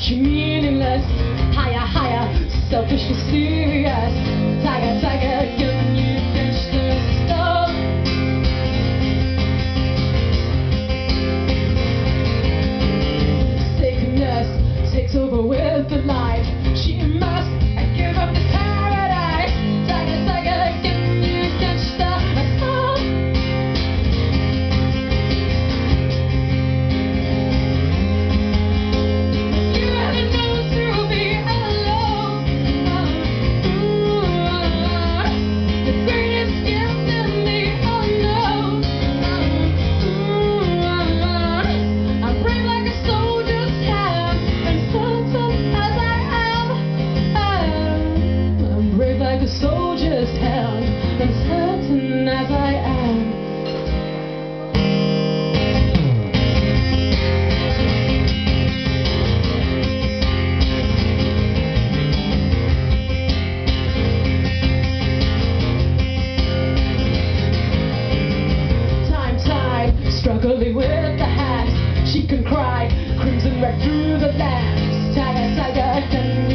such meaningless Higher, higher, selfishly serious Tiger, tiger, can you pinch the stone? Sickness takes over with the. back through the last Tiger, tiger,